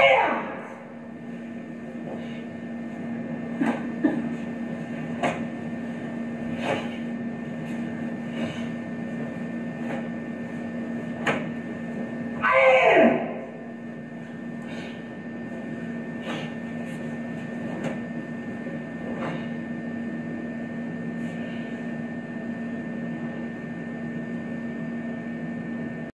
am